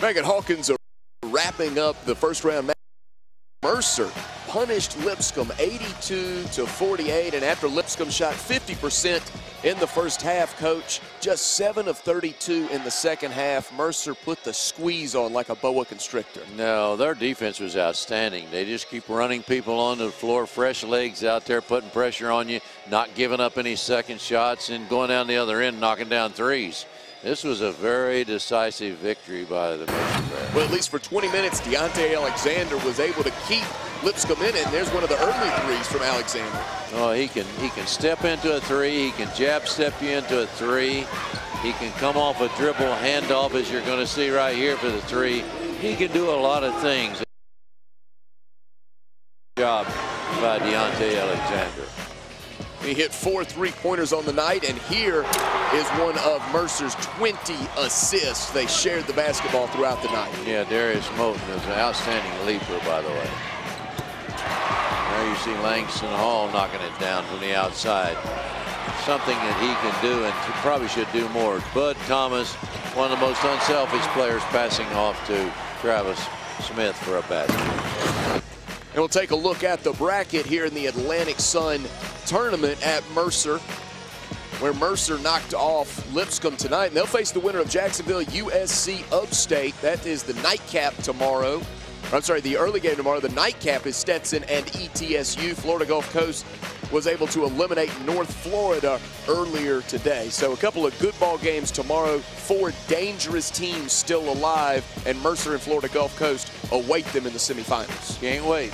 Megan Hawkins are wrapping up the first round match. Mercer punished Lipscomb 82 to 48, and after Lipscomb shot 50% in the first half, coach, just 7 of 32 in the second half, Mercer put the squeeze on like a boa constrictor. No, their defense was outstanding. They just keep running people onto the floor, fresh legs out there, putting pressure on you, not giving up any second shots, and going down the other end, knocking down threes. This was a very decisive victory by the Mercer Bears. Well, at least for 20 minutes, Deontay Alexander was able to keep Lipscomb in it, and there's one of the early threes from Alexander. Oh, he can he can step into a three. He can jab step you into a three. He can come off a dribble handoff, as you're going to see right here for the three. He can do a lot of things. Job by Deontay Alexander. He hit four three-pointers on the night, and here is one of Mercer's 20 assists. They shared the basketball throughout the night. Yeah, Darious Moten is an outstanding leaper, by the way. There you see Langston Hall knocking it down from the outside. Something that he can do and probably should do more. Bud Thomas, one of the most unselfish players, passing off to Travis Smith for a basket. And we'll take a look at the bracket here in the Atlantic Sun tournament at Mercer, where Mercer knocked off Lipscomb tonight. And they'll face the winner of Jacksonville USC Upstate. That is the nightcap tomorrow. I'm sorry, the early game tomorrow. The nightcap is Stetson and ETSU. Florida Gulf Coast was able to eliminate North Florida earlier today. So a couple of good ball games tomorrow. Four dangerous teams still alive, and Mercer and Florida Gulf Coast await them in the semifinals. Can't wait.